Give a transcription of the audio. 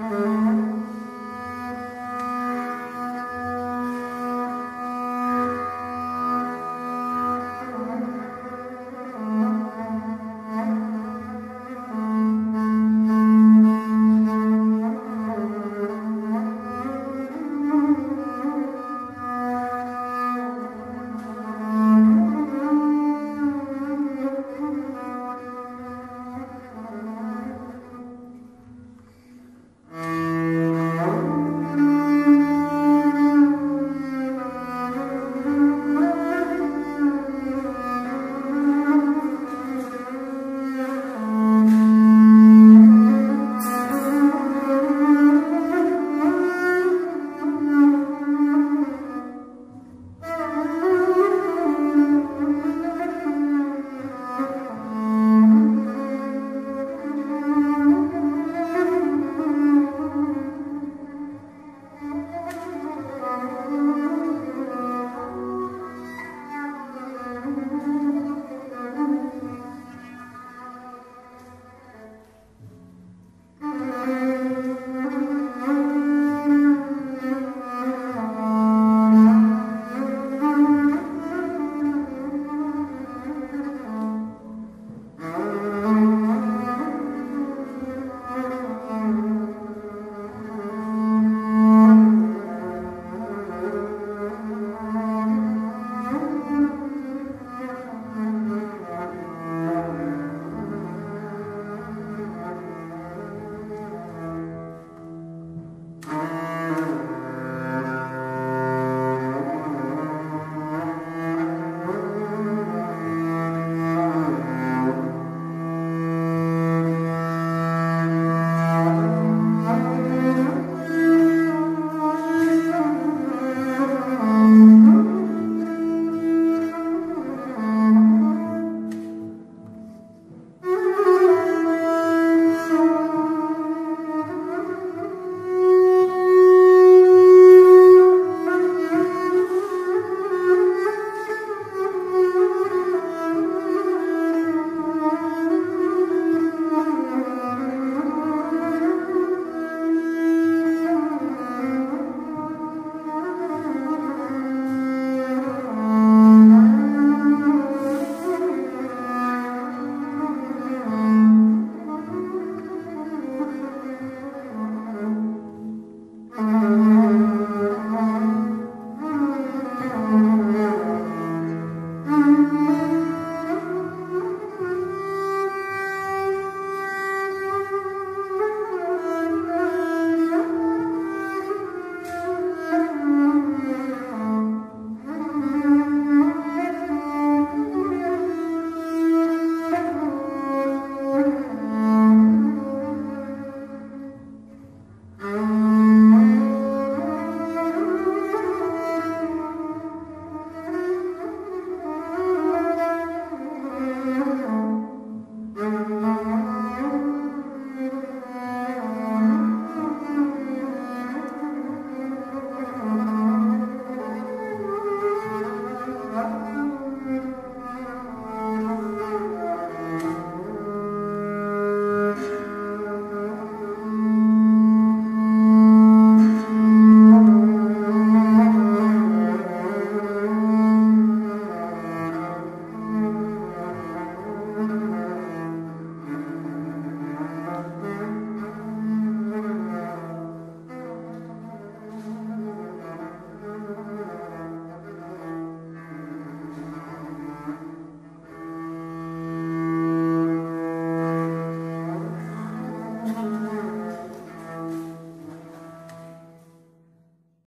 Música